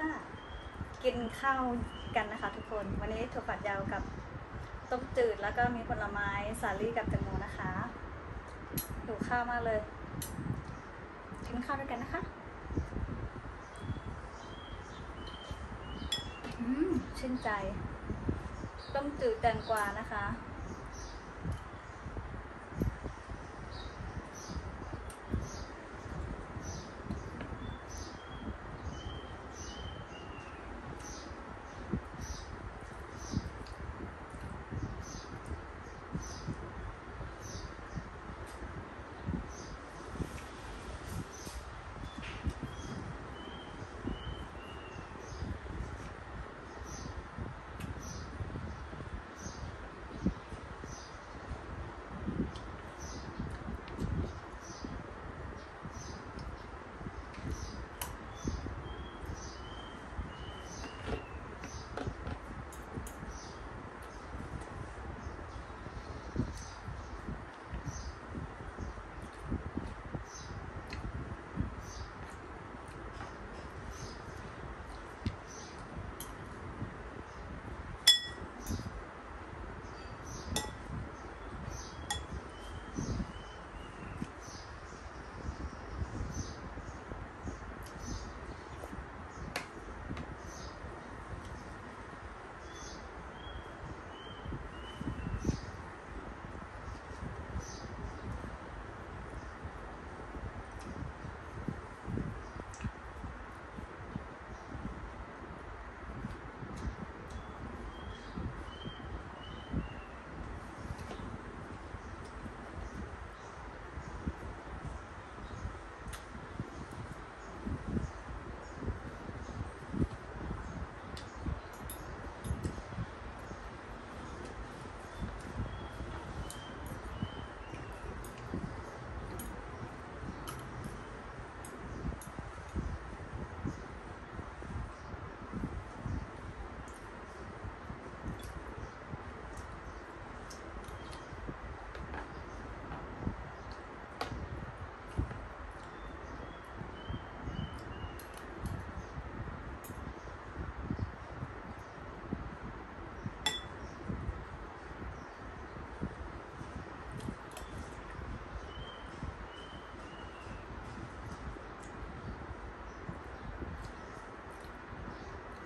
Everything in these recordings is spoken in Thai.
ค่ะ กินข้าวกันนะคะทุกคน วันนี้ถั่วฝักยาวกับต้มจืดแล้วก็มีผลไม้สาลี่กับแตงโมนะคะหิวข้าวมากเลย กินข้าวด้วยกันนะคะอืมชื่นใจ ต้มจืดแตงกวานะคะ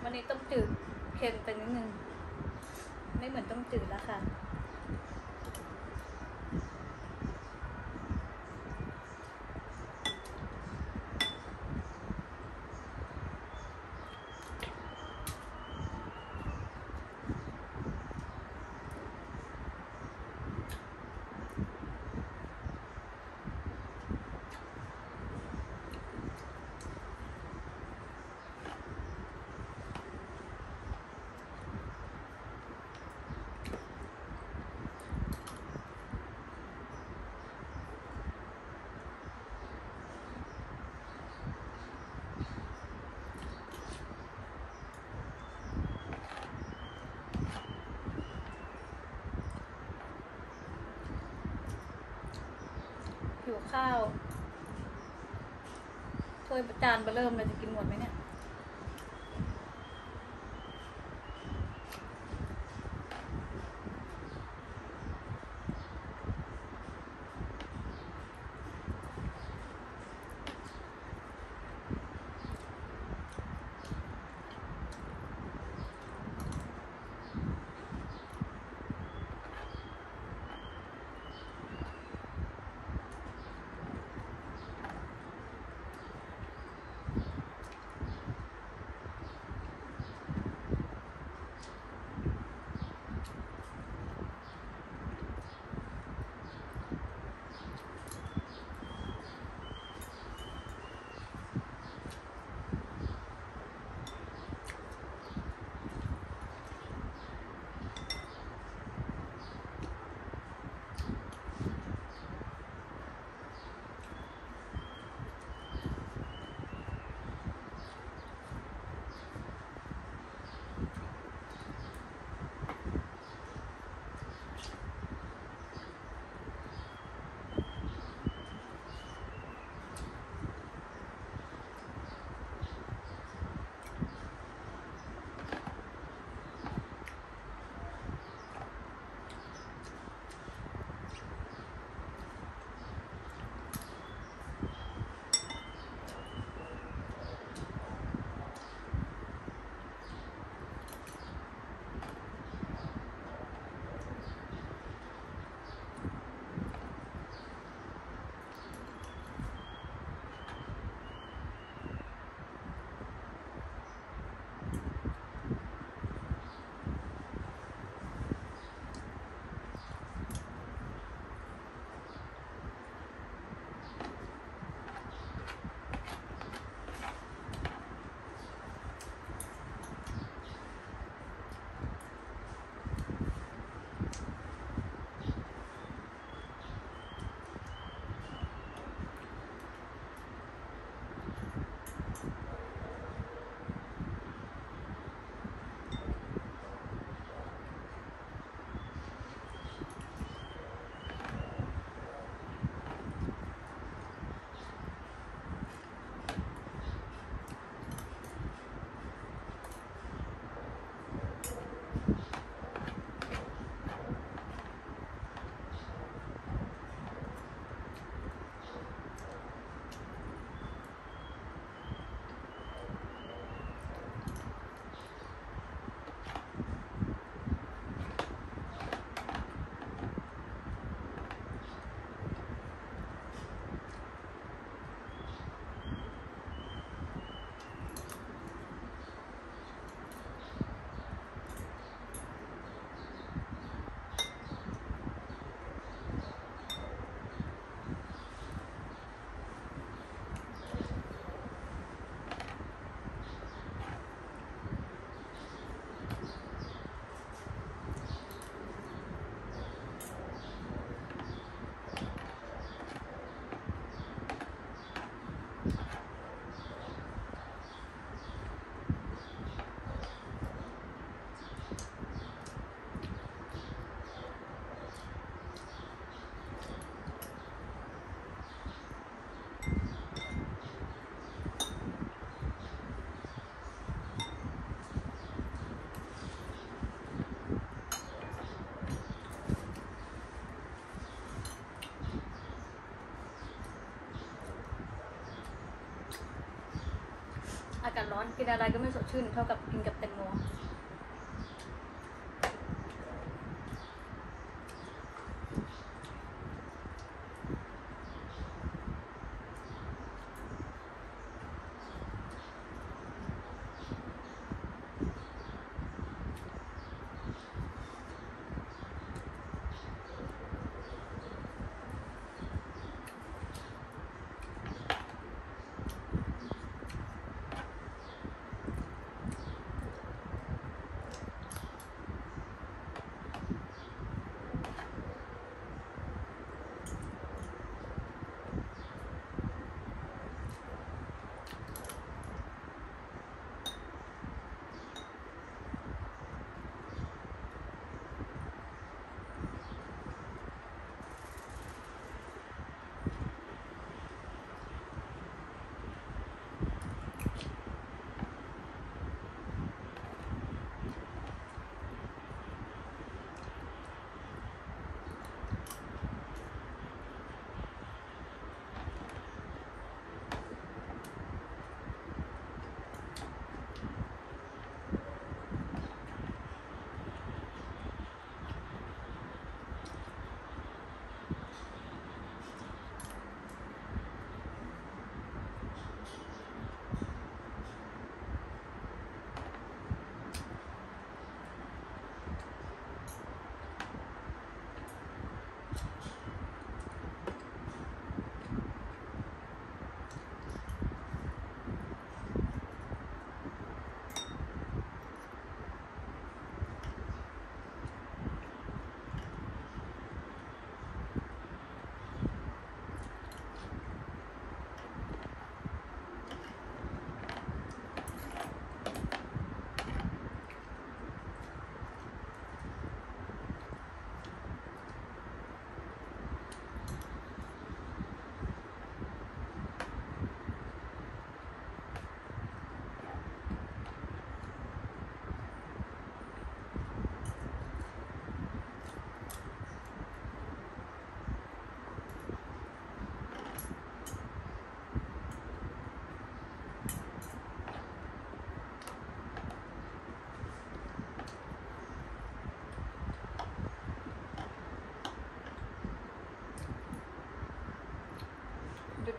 วันนี้ต้มจืดเค็มไปนิดนึง ไม่เหมือนต้มจืดแล้วค่ะ หิวข้าวถ้วยจานเบอเริ่มเลยจะกินหมดไหมเนี่ย อนกินอะไรก็ไม่สดชื่นเท่ากับกินกับแตงโม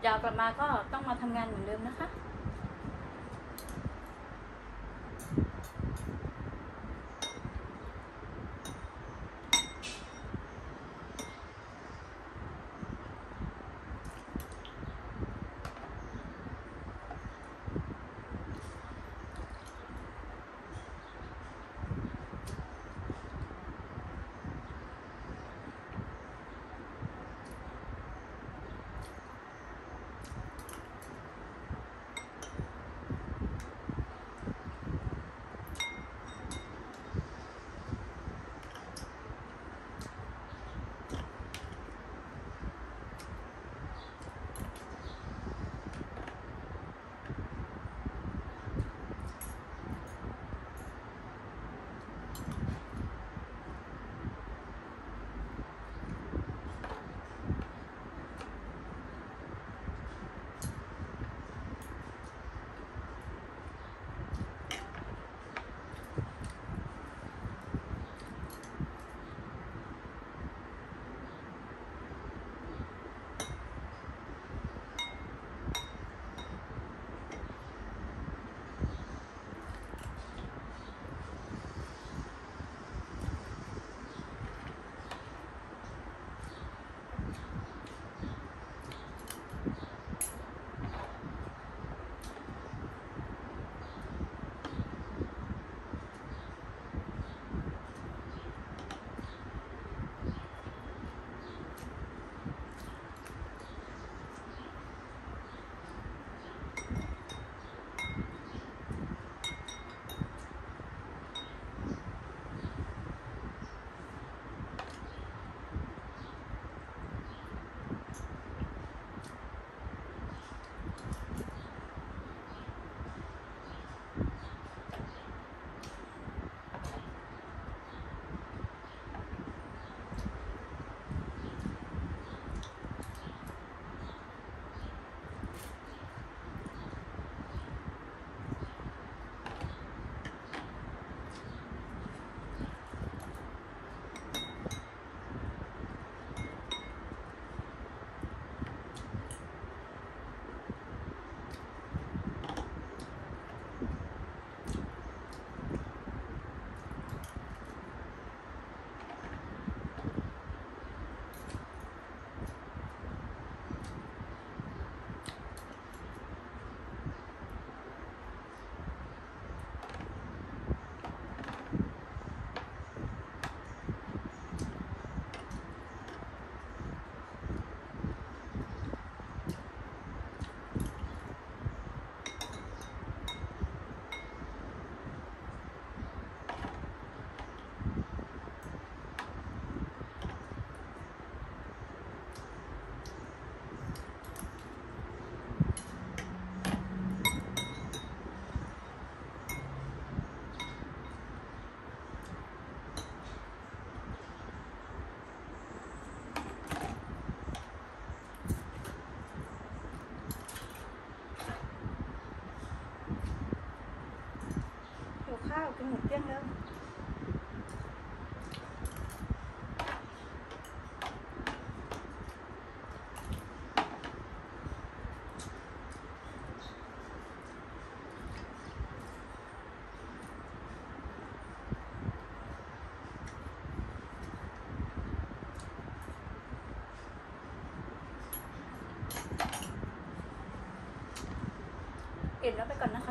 ดยาวกลับมาก็ต้องมาทำงานเหมือนเดิมนะคะ เอิ่มแล้วไปก่อนนะ